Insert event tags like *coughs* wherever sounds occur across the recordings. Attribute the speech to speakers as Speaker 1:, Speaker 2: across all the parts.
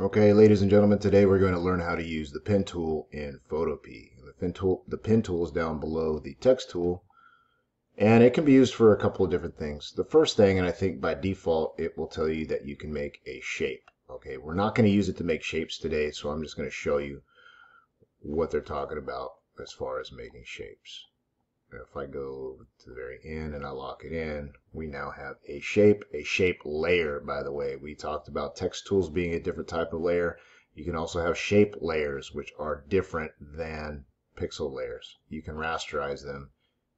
Speaker 1: Okay, ladies and gentlemen, today we're going to learn how to use the pen tool in Photopea. The pen tool, the pen tool is down below the text tool, and it can be used for a couple of different things. The first thing, and I think by default, it will tell you that you can make a shape. Okay, we're not going to use it to make shapes today, so I'm just going to show you what they're talking about as far as making shapes. If I go to the very end and I lock it in, we now have a shape, a shape layer, by the way. We talked about text tools being a different type of layer. You can also have shape layers, which are different than pixel layers. You can rasterize them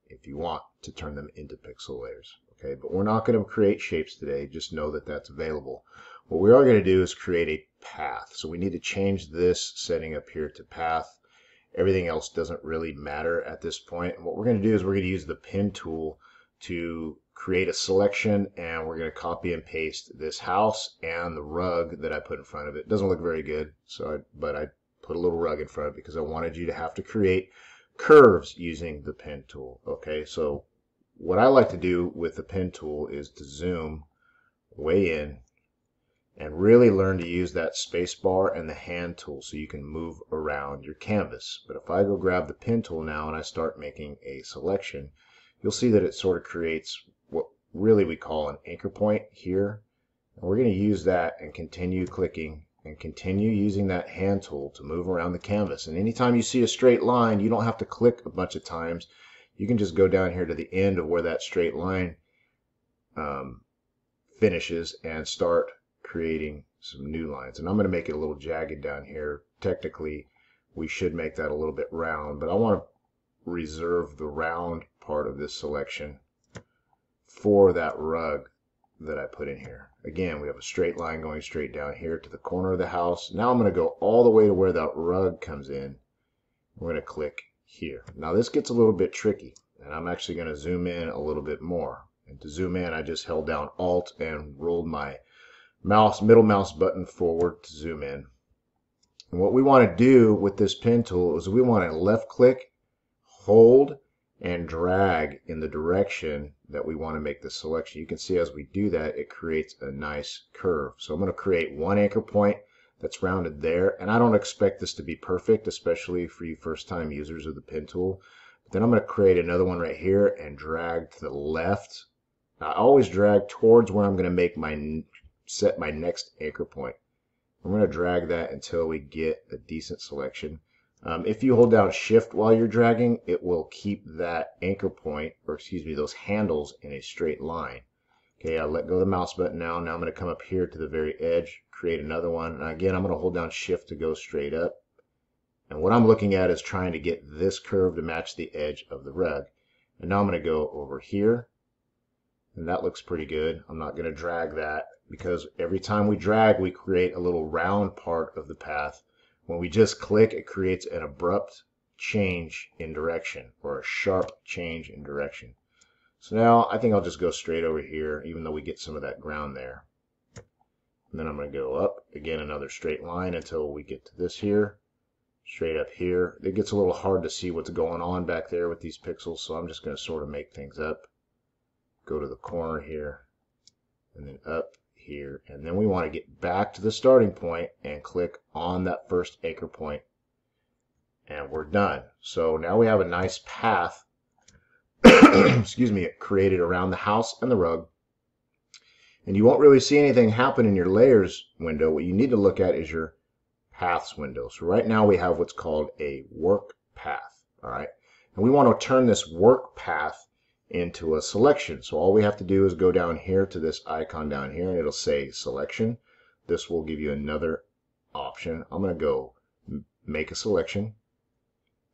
Speaker 1: if you want to turn them into pixel layers. Okay, but we're not going to create shapes today. Just know that that's available. What we are going to do is create a path. So we need to change this setting up here to path Everything else doesn't really matter at this point. And what we're going to do is we're going to use the pen tool to create a selection and we're going to copy and paste this house and the rug that I put in front of it. it doesn't look very good, so I, but I put a little rug in front of it because I wanted you to have to create curves using the pen tool. Okay, so what I like to do with the pen tool is to zoom way in and really learn to use that space bar and the hand tool so you can move around your canvas. But if I go grab the pen tool now and I start making a selection, you'll see that it sort of creates what really we call an anchor point here. And we're going to use that and continue clicking and continue using that hand tool to move around the canvas. And anytime you see a straight line, you don't have to click a bunch of times. You can just go down here to the end of where that straight line um, finishes and start creating some new lines. And I'm going to make it a little jagged down here. Technically, we should make that a little bit round, but I want to reserve the round part of this selection for that rug that I put in here. Again, we have a straight line going straight down here to the corner of the house. Now I'm going to go all the way to where that rug comes in. We're going to click here. Now this gets a little bit tricky, and I'm actually going to zoom in a little bit more. And to zoom in, I just held down Alt and rolled my mouse, middle mouse button forward to zoom in. And what we want to do with this pen tool is we want to left click, hold, and drag in the direction that we want to make the selection. You can see as we do that, it creates a nice curve. So I'm going to create one anchor point that's rounded there. And I don't expect this to be perfect, especially for you first time users of the pen tool. But then I'm going to create another one right here and drag to the left. I always drag towards where I'm going to make my set my next anchor point. I'm going to drag that until we get a decent selection. Um, if you hold down shift while you're dragging, it will keep that anchor point, or excuse me, those handles in a straight line. Okay, I'll let go of the mouse button now. Now I'm going to come up here to the very edge, create another one. And again, I'm going to hold down shift to go straight up. And what I'm looking at is trying to get this curve to match the edge of the rug. And now I'm going to go over here. And that looks pretty good. I'm not going to drag that because every time we drag, we create a little round part of the path. When we just click, it creates an abrupt change in direction or a sharp change in direction. So now I think I'll just go straight over here, even though we get some of that ground there. And then I'm going to go up, again, another straight line until we get to this here, straight up here. It gets a little hard to see what's going on back there with these pixels, so I'm just going to sort of make things up. Go to the corner here, and then up, here. And then we want to get back to the starting point and click on that first anchor point. And we're done. So now we have a nice path, *coughs* excuse me, created around the house and the rug. And you won't really see anything happen in your layers window. What you need to look at is your paths window. So right now we have what's called a work path. All right. And we want to turn this work path into a selection. So all we have to do is go down here to this icon down here and it'll say selection. This will give you another option. I'm going to go make a selection,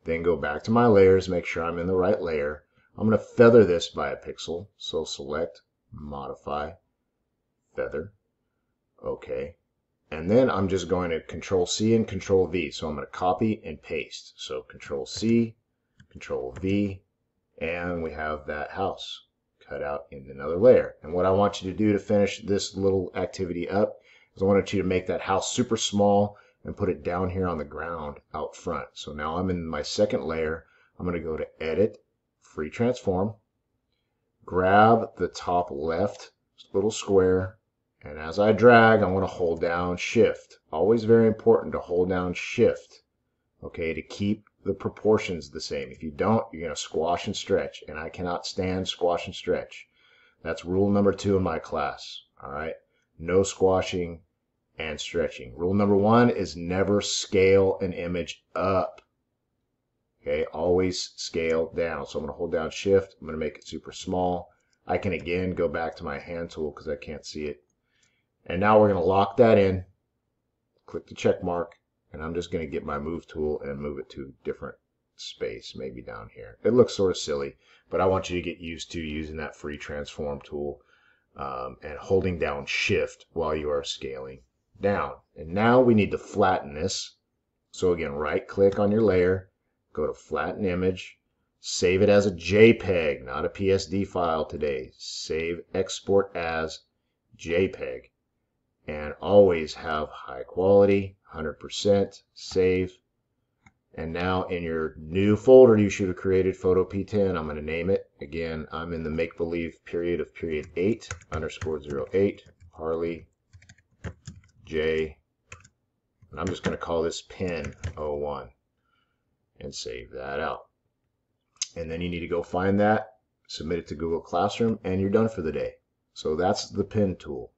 Speaker 1: then go back to my layers, make sure I'm in the right layer. I'm going to feather this by a pixel. So select, modify, feather. Okay. And then I'm just going to control C and control V. So I'm going to copy and paste. So control C, control V, and we have that house cut out in another layer. And what I want you to do to finish this little activity up is I want you to make that house super small and put it down here on the ground out front. So now I'm in my second layer. I'm going to go to Edit, Free Transform, grab the top left little square, And as I drag, I'm going to hold down shift. Always very important to hold down shift, okay, to keep the proportions the same. If you don't, you're going to squash and stretch, and I cannot stand squash and stretch. That's rule number two in my class, all right? No squashing and stretching. Rule number one is never scale an image up. Okay, always scale down. So I'm going to hold down shift. I'm going to make it super small. I can again go back to my hand tool because I can't see it. And now we're going to lock that in. Click the check mark. And I'm just going to get my move tool and move it to a different space, maybe down here. It looks sort of silly, but I want you to get used to using that free transform tool um, and holding down shift while you are scaling down. And now we need to flatten this. So again, right click on your layer, go to flatten image, save it as a JPEG, not a PSD file today. Save export as JPEG and always have high quality, 100%, save. And now in your new folder you should have created Photo P10. I'm going to name it. Again, I'm in the make-believe period of period 8 underscore 08, Harley J. And I'm just going to call this pin 01 and save that out. And then you need to go find that, submit it to Google Classroom, and you're done for the day. So that's the pen tool.